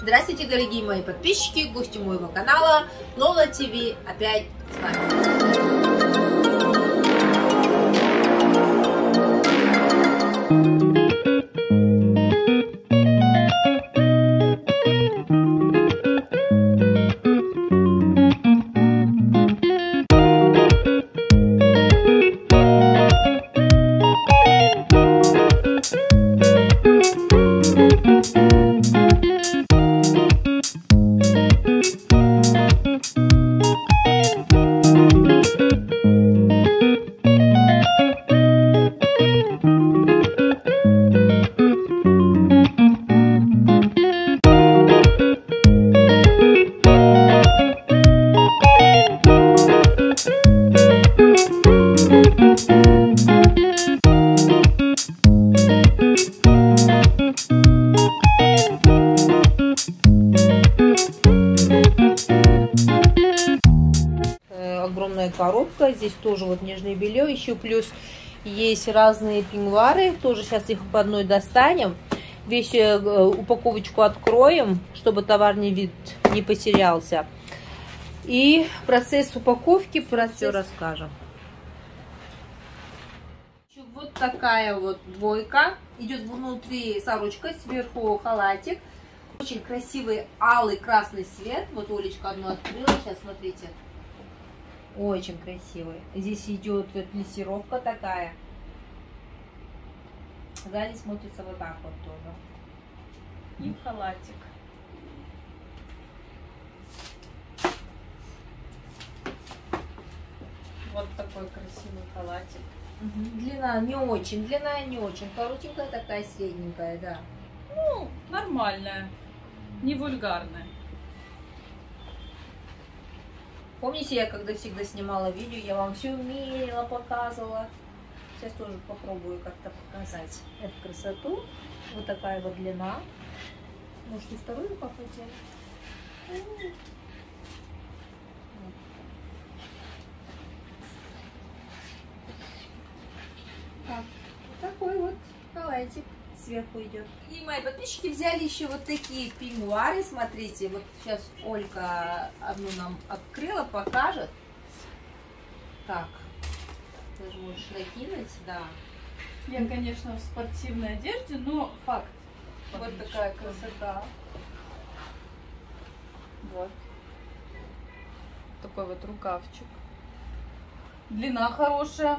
Здравствуйте, дорогие мои подписчики, гости моего канала Лола ТВ опять с вами. Коробка. Здесь тоже вот нежное белье. Еще плюс есть разные пингвары. Тоже сейчас их по одной достанем. Весь э, упаковочку откроем, чтобы товарный вид не потерялся. И процесс упаковки, про все расскажем. Вот такая вот двойка. Идет внутри сорочка, сверху халатик. Очень красивый алый красный цвет. Вот Олечка одну открыла. Сейчас смотрите. Очень красивый. Здесь идет плессировка такая. Сзади смотрится вот так вот тоже. И халатик. Вот такой красивый халатик. Длина не очень, длина не очень. Коротенькая такая, средненькая, да. Ну, нормальная. Не вульгарная. Помните, я когда всегда снимала видео, я вам все мерила, показывала. Сейчас тоже попробую как-то показать эту красоту. Вот такая вот длина. Может и вторую похотели? Так, такой вот халатик сверху идет. И мои подписчики взяли еще вот такие пеньюары. Смотрите, вот сейчас Ольга одну нам открыла, покажет. Так, даже можешь накинуть, да. Я, конечно, в спортивной одежде, но факт. Вот такая красота. Вот. Такой вот рукавчик. Длина хорошая.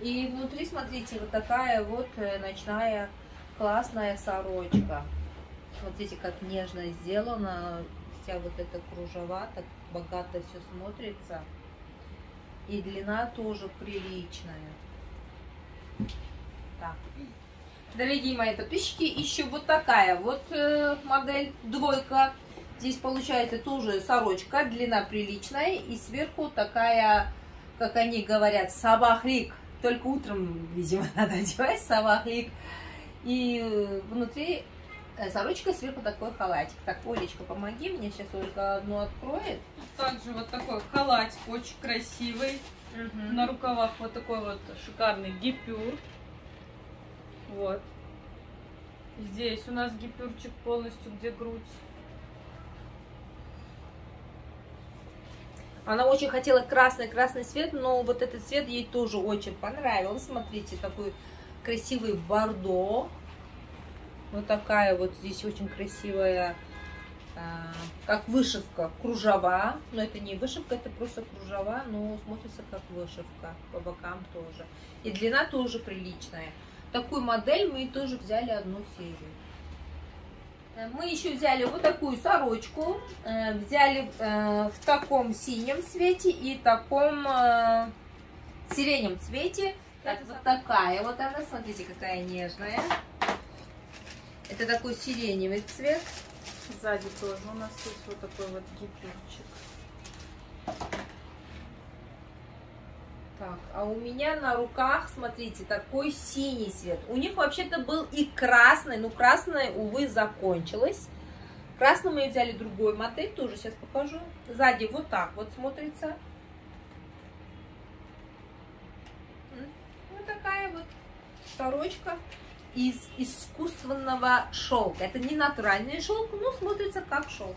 И внутри, смотрите, вот такая вот э, ночная классная сорочка. Смотрите, как нежно сделана. Вся вот эта кружева, так богато все смотрится. И длина тоже приличная. Так. Дорогие мои подписчики, еще вот такая вот э, модель двойка. Здесь получается тоже сорочка, длина приличная. И сверху такая, как они говорят, сабахлик. Только утром, видимо, надо одевать савахлик. И внутри сорочка, сверху такой халатик. Так, Олечка, помоги мне, сейчас Ольга одну откроет. Также вот такой халатик, очень красивый. Угу. На рукавах вот такой вот шикарный гипюр. Вот. Здесь у нас гипюрчик полностью, где грудь. Она очень хотела красный-красный цвет, но вот этот цвет ей тоже очень понравился. Смотрите, такой красивый бордо. Вот такая вот здесь очень красивая, а, как вышивка, кружева. Но это не вышивка, это просто кружева, но смотрится как вышивка по бокам тоже. И длина тоже приличная. Такую модель мы тоже взяли одну серию. Мы еще взяли вот такую сорочку, э, взяли э, в таком синем цвете и таком э, сиреневом цвете. Это вот такая вот она, смотрите, какая нежная. Это такой сиреневый цвет. Сзади тоже у нас есть вот такой вот гипюрчик. Так, а у меня на руках, смотрите, такой синий цвет. У них вообще-то был и красный, но красный, увы, закончилось. Красный мы взяли другой модель, тоже сейчас покажу. Сзади вот так вот смотрится. Вот такая вот сорочка. из искусственного шелка. Это не натуральный шелк, но смотрится как шелк.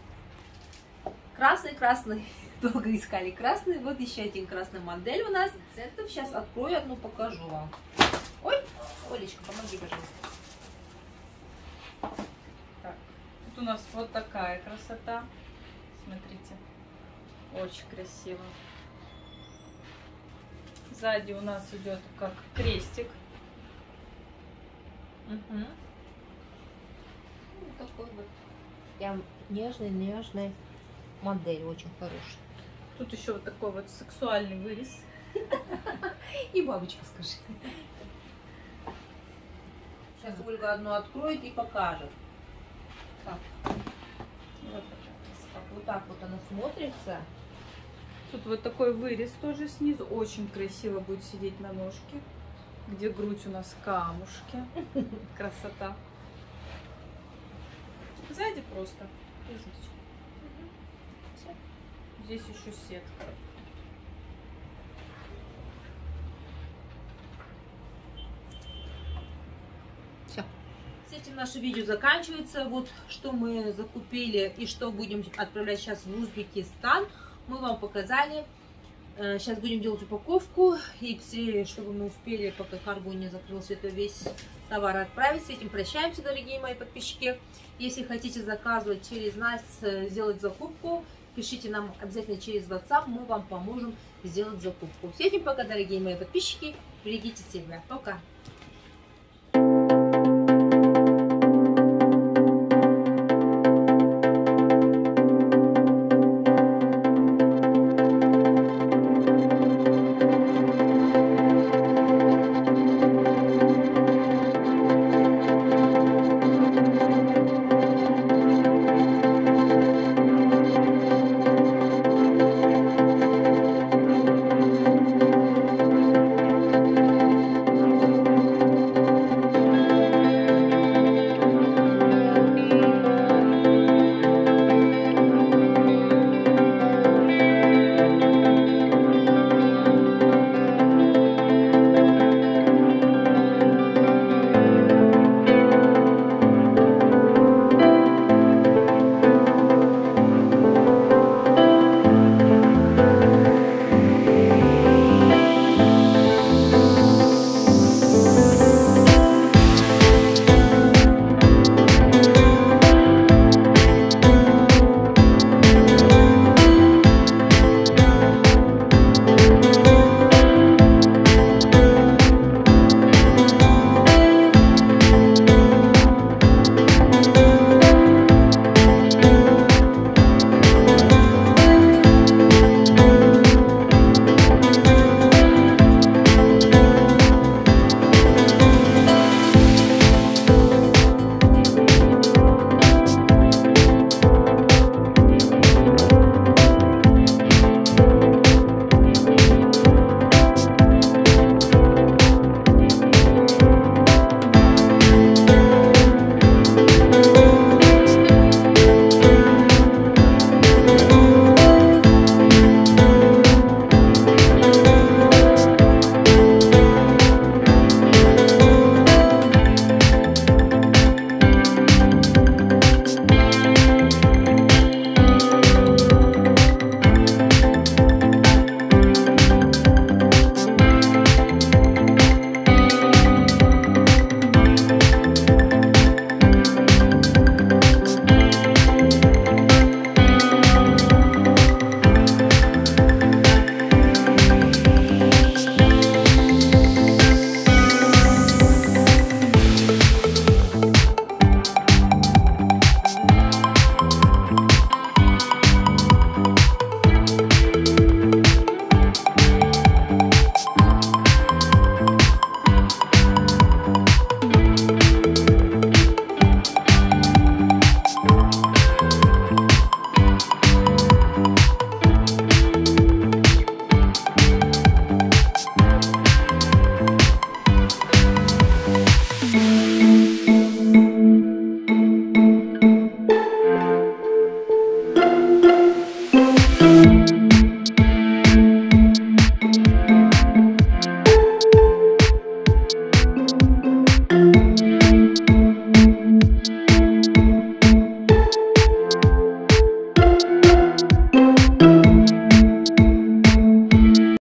Красный-красный. Долго искали красный. Вот еще один красный модель у нас. Центов. Сейчас открою одну, покажу вам. Ой, Олечка, помоги, пожалуйста. Так, тут у нас вот такая красота. Смотрите, очень красиво. Сзади у нас идет как крестик. Угу. Ну, такой вот прям нежный-нежный модель, очень хороший. Тут еще вот такой вот сексуальный вырез. И бабочка, скажи. Сейчас Ольга одну откроет и покажет. Так. Вот, так, вот так вот она смотрится. Тут вот такой вырез тоже снизу. Очень красиво будет сидеть на ножке. Где грудь у нас камушки. Красота. Сзади просто. Здесь еще сетка. Все. С этим наше видео заканчивается. Вот что мы закупили и что будем отправлять сейчас в Узбекистан. Мы вам показали. Сейчас э, будем делать упаковку. И быстрее, чтобы мы успели, пока карго не закрылся, это весь товар отправить. С этим прощаемся, дорогие мои подписчики. Если хотите заказывать через нас, э, сделать закупку, пишите нам обязательно через WhatsApp, мы вам поможем сделать закупку. Этим пока, дорогие мои подписчики, берегите себя. Пока!